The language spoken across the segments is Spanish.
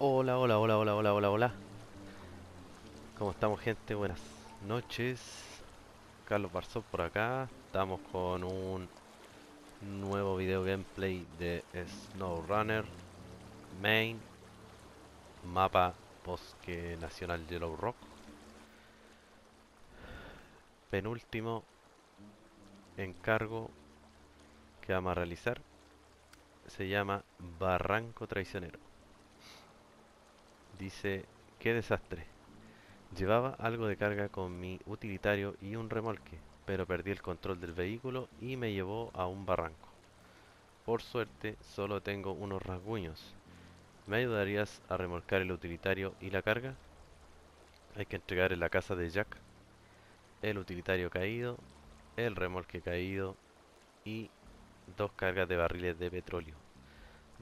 Hola, hola, hola, hola, hola, hola, hola. ¿Cómo estamos, gente? Buenas noches. Carlos Barzón por acá. Estamos con un nuevo video gameplay de SnowRunner Main Mapa Bosque Nacional Yellow Rock. Penúltimo encargo que vamos a realizar se llama Barranco Traicionero. Dice, qué desastre. Llevaba algo de carga con mi utilitario y un remolque, pero perdí el control del vehículo y me llevó a un barranco. Por suerte, solo tengo unos rasguños. ¿Me ayudarías a remolcar el utilitario y la carga? Hay que entregar en la casa de Jack el utilitario caído, el remolque caído y dos cargas de barriles de petróleo.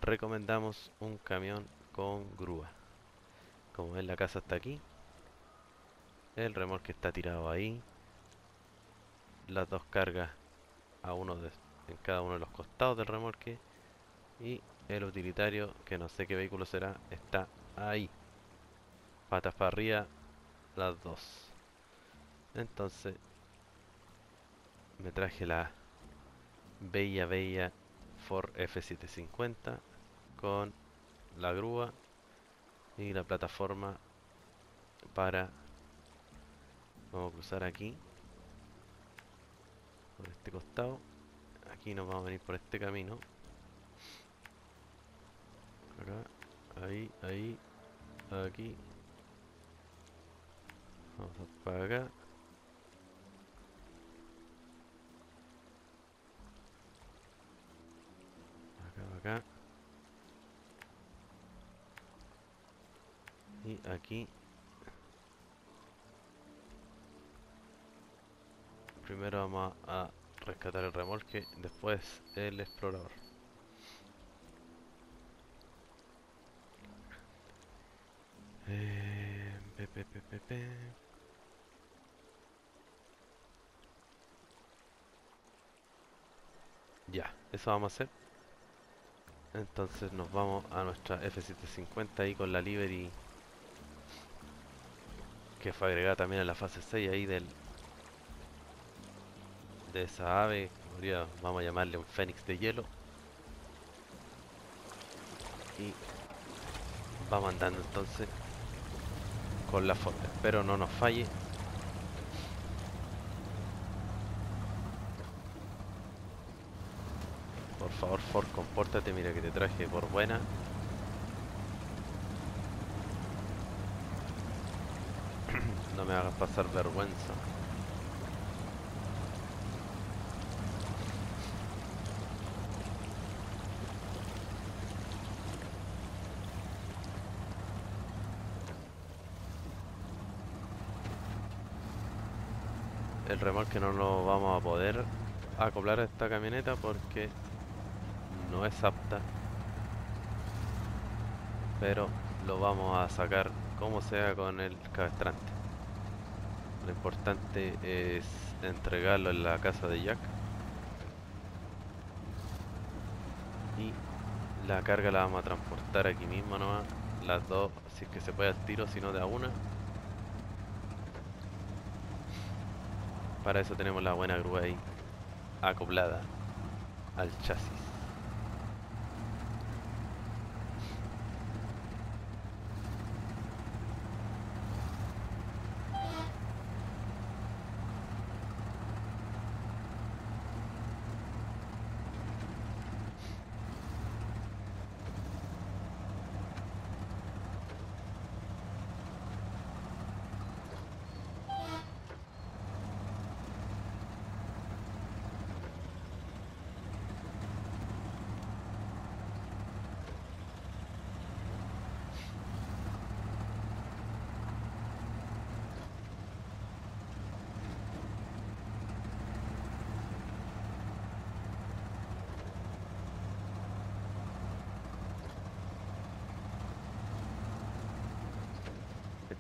Recomendamos un camión con grúa. Como ven la casa está aquí. El remolque está tirado ahí. Las dos cargas a uno de, en cada uno de los costados del remolque. Y el utilitario, que no sé qué vehículo será, está ahí. Patas para arriba, las dos. Entonces, me traje la bella, bella Ford F750 con la grúa y la plataforma para vamos a cruzar aquí por este costado. Aquí nos vamos a venir por este camino. Acá ahí ahí aquí. Vamos a para acá. Acá acá y aquí. Primero vamos a rescatar el remolque después el explorador. Eh, ya eso vamos a hacer. Entonces nos vamos a nuestra F750 ahí con la livery que fue agregada también a la fase 6 ahí del de esa ave, podría, vamos a llamarle un fénix de hielo. Y vamos andando entonces con la foto. Espero no nos falle. Por favor, Ford, compórtate, mira que te traje por buena. no me hagas pasar vergüenza. El remolque no lo vamos a poder acoplar a esta camioneta porque no es apta. Pero lo vamos a sacar como sea con el cabestrante. Lo importante es entregarlo en la casa de Jack. Y la carga la vamos a transportar aquí mismo nomás. Las dos, si es que se puede al tiro, si no de a una. Para eso tenemos la buena grúa ahí acoplada al chasis.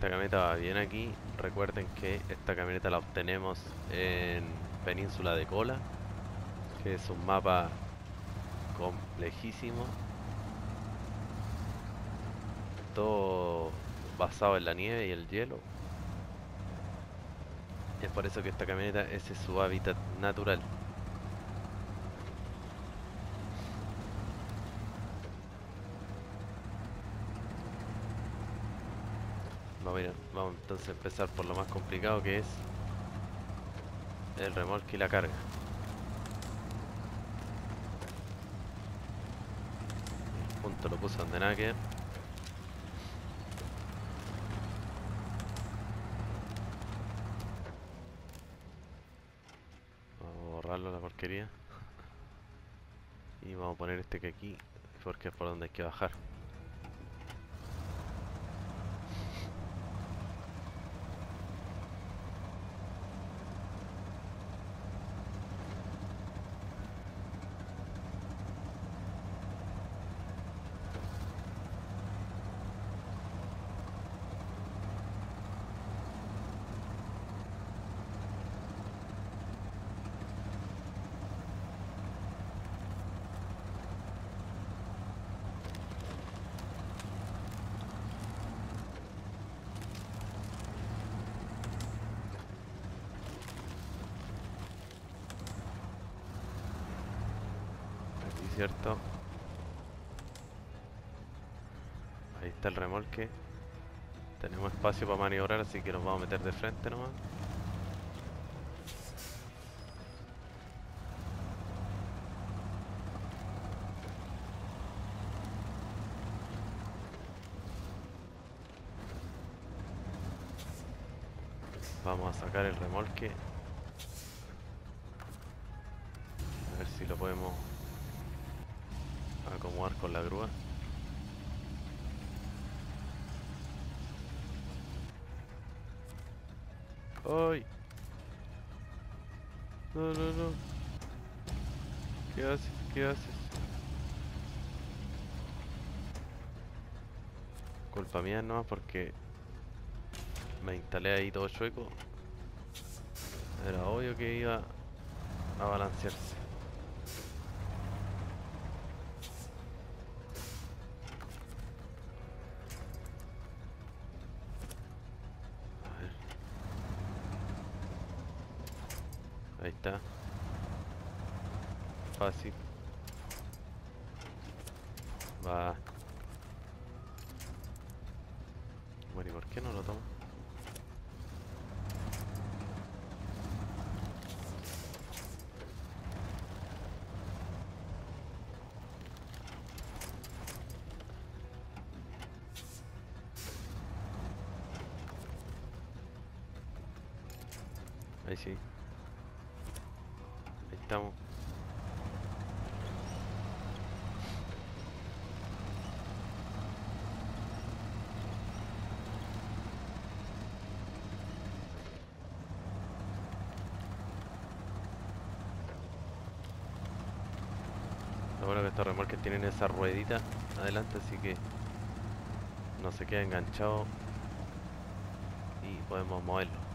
Esta camioneta va bien aquí. Recuerden que esta camioneta la obtenemos en Península de Cola, que es un mapa complejísimo. todo basado en la nieve y el hielo. Es por eso que esta camioneta ese es su hábitat natural. Vamos, entonces a empezar por lo más complicado que es el remolque y la carga. El punto lo puse donde nada que. Vamos a borrarlo la porquería. Y vamos a poner este que aquí, porque es por donde hay que bajar. Aquí, ¿cierto? Ahí está el remolque. Tenemos espacio para maniobrar, así que nos vamos a meter de frente nomás. Vamos a sacar el remolque. A ver si lo podemos acomodar con la grúa. ¡Ay! No, no, no. ¿Qué haces? ¿Qué haces? Culpa mía no, porque me instalé ahí todo chueco. Era obvio que iba a balancearse. A ver. Ahí está. Fácil. Va. Bueno, ¿y por qué no lo tomo? Ahí sí. Ahí estamos. Bueno que estos remolques tienen esa ruedita adelante, así que no se queda enganchado y podemos moverlo.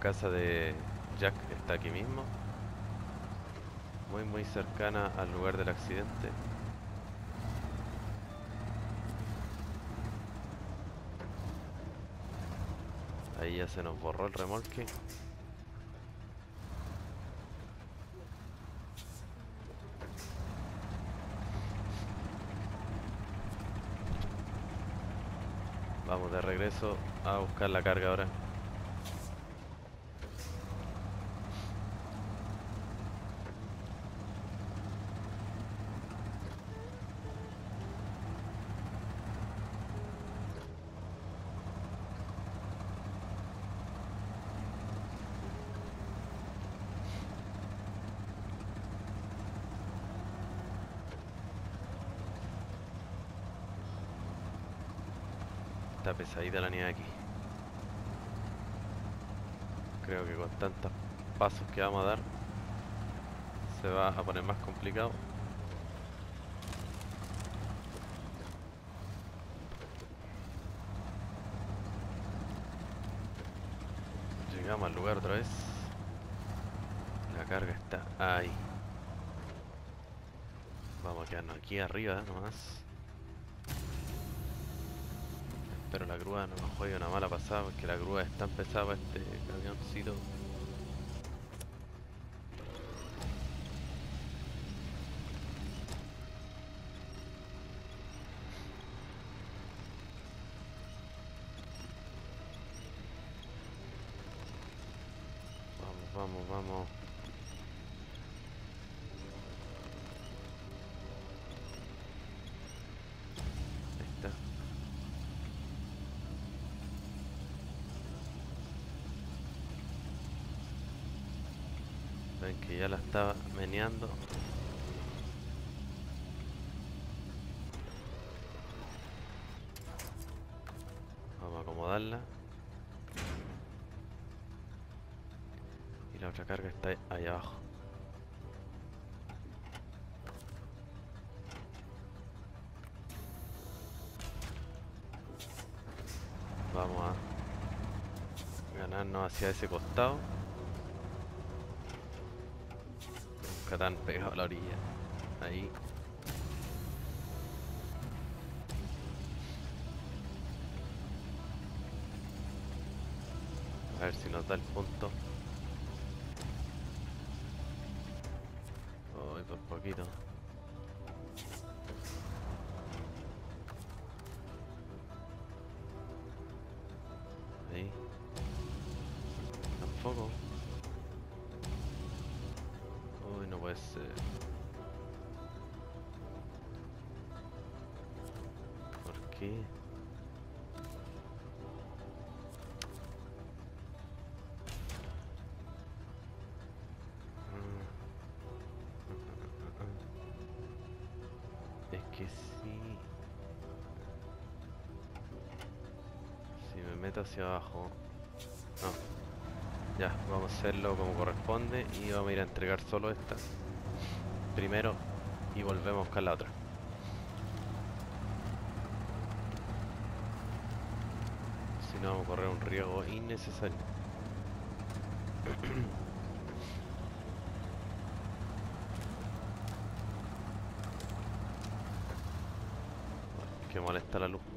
Casa de Jack está aquí mismo. Muy muy cercana al lugar del accidente. Ahí ya se nos borró el remolque. Vamos de regreso a buscar la carga ahora. Está pesadita la nieve aquí. Creo que con tantas pasos que vamos a dar se va a poner más complicado. Llegamos al lugar otra vez. La carga está ahí. Vamos a quedarnos aquí arriba nomás. Espero la grúa no nos juegue una mala pasada porque la grúa es tan pesada para este camioncito. Que ya la estaba meneando. Vamos a acomodarla. Y la otra carga está ahí abajo. Vamos a ganarnos hacia ese costado. Tan pegado a la orilla. Ahí. A ver si nos da el punto. Uy, por poquito. Que sí. Si me meto hacia abajo. No. Ya, vamos a hacerlo como corresponde y vamos a ir a entregar solo esta. Primero y volvemos a buscar la otra. Si no vamos a correr un riesgo innecesario. La luz.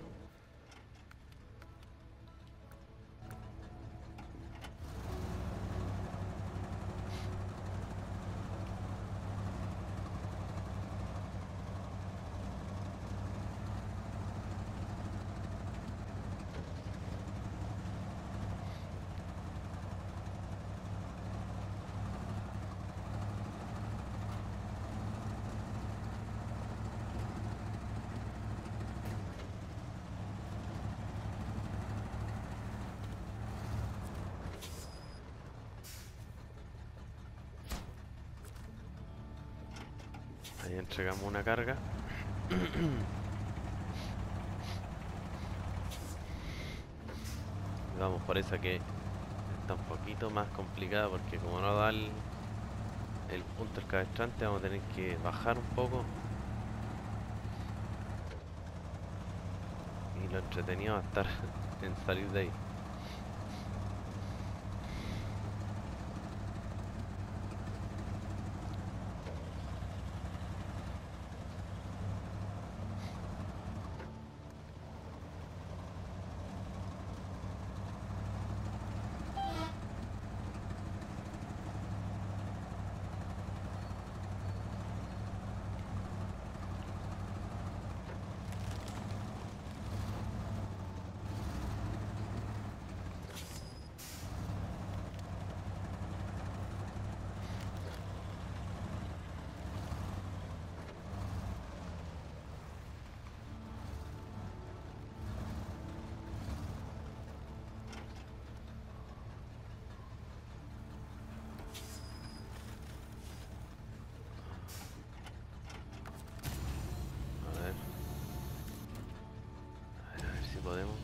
Ahí entregamos una carga. Vamos por esa que está un poquito más complicada porque como no da el, el punto el cabestrante vamos a tener que bajar un poco. Y lo entretenido va a estar en salir de ahí. podemos.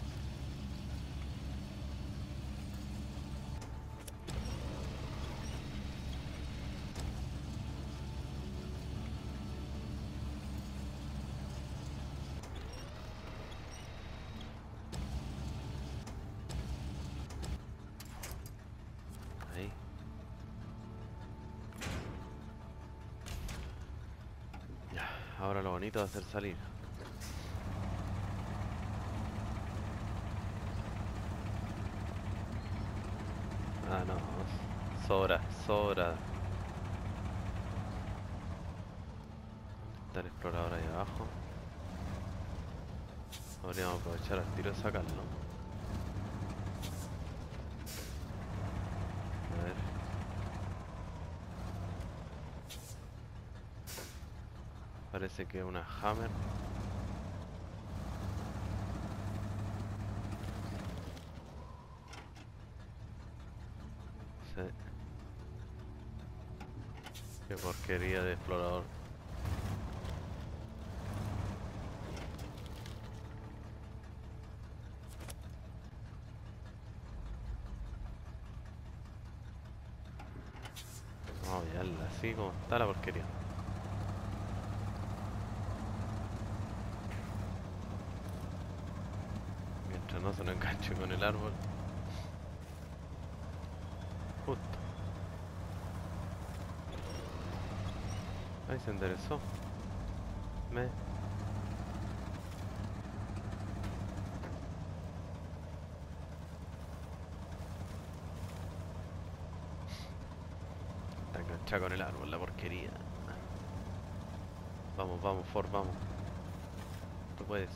Ahí. Ahora lo bonito de hacer salir. Sobra, sobra. ¿Dónde está el explorador ahí abajo? Podríamos aprovechar al tiro de sacarlo. A ver. Parece que es una Hammer. Sí. Qué porquería de explorador. Vamos a mirarla así como está la porquería. Mientras no se nos enganche con el árbol. Se enderezó. Me. Está enganchada con el árbol, la porquería. Vamos, vamos, Ford, vamos. Tú puedes.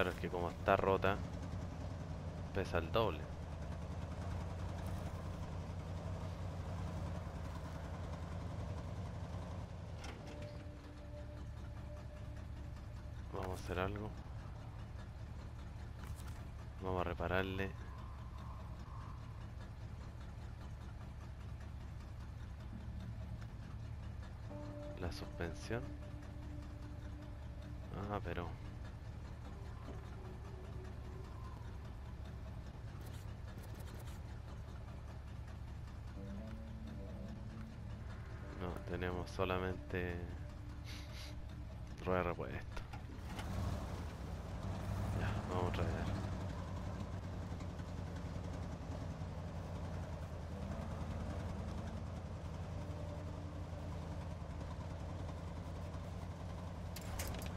Claro, es que como está rota, pesa el doble. Vamos a hacer algo. Vamos a repararle. La suspensión. Ah, pero... tenemos solamente rueda repuesto. Ya, vamos a traer.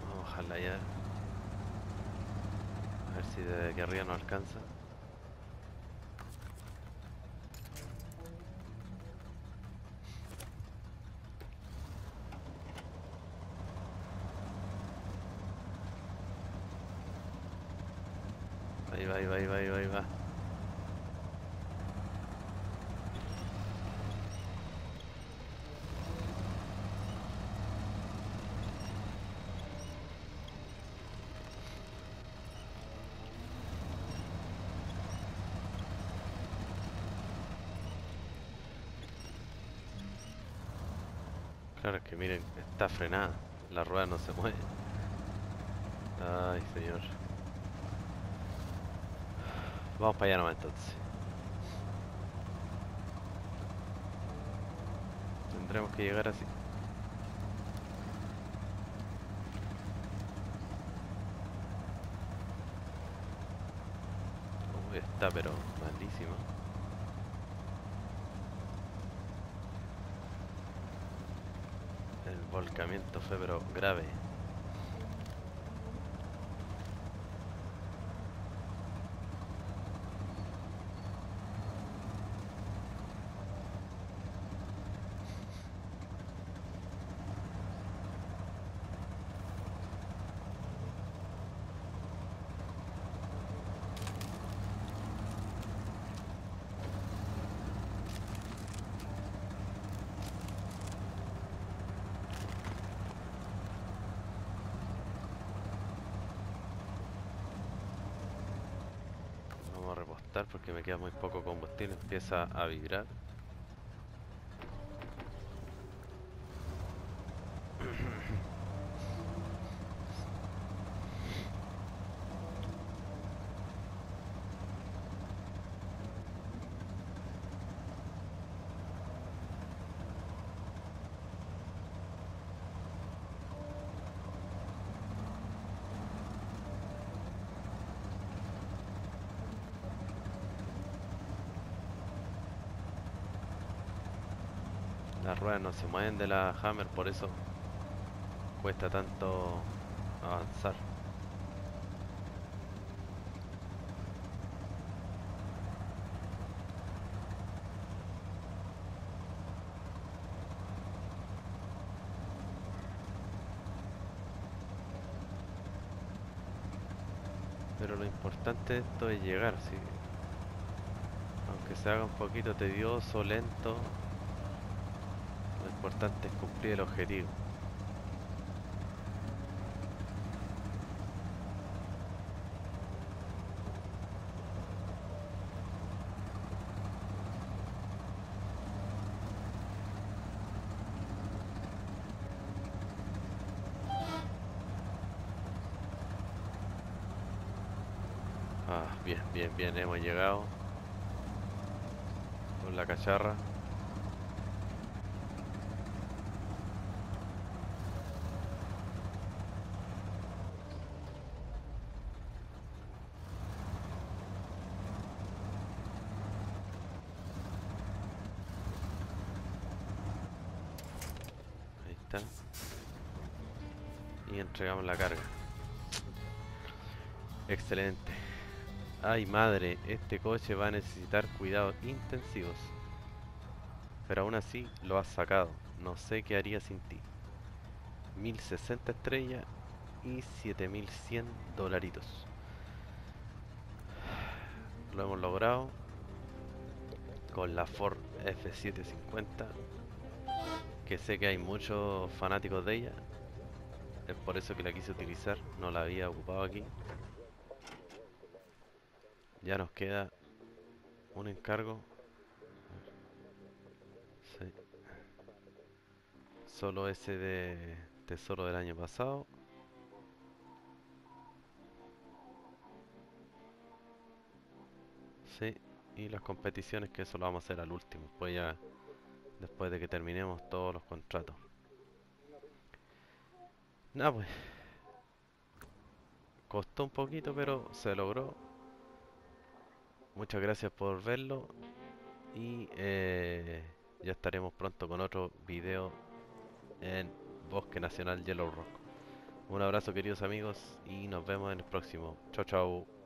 Vamos a bajarla ya. A ver si desde aquí arriba no alcanza. Miren, está frenada. La rueda no se mueve. Ay, señor. Vamos para allá nomás entonces. Tendremos que llegar así. Uy, está pero malísimo. El volcamiento fue pero grave. Porque me queda muy poco combustible. Empieza a vibrar. Las ruedas no se mueven de la Hammer, por eso cuesta tanto avanzar. Pero lo importante de esto es llegar, sí. Aunque se haga un poquito tedioso, lento, importante es cumplir el objetivo. Ah, bien, bien, bien, hemos llegado con la cacharra. Y entregamos la carga. Excelente. Ay madre, este coche va a necesitar cuidados intensivos. Pero aún así lo has sacado. No sé qué haría sin ti. 1060 estrellas y 7100 dolaritos. Lo hemos logrado con la Ford F750. Que sé que hay muchos fanáticos de ella. Es por eso que la quise utilizar. No la había ocupado aquí. Ya nos queda un encargo. Sí. Solo ese de tesoro del año pasado. Sí, y las competiciones que eso lo vamos a hacer al último, pues ya después de que terminemos todos los contratos. Nada pues. Costó un poquito, pero se logró. Muchas gracias por verlo y eh, ya estaremos pronto con otro video en Bosque Nacional Yellow Rock. Un abrazo queridos amigos y nos vemos en el próximo. Chao chao.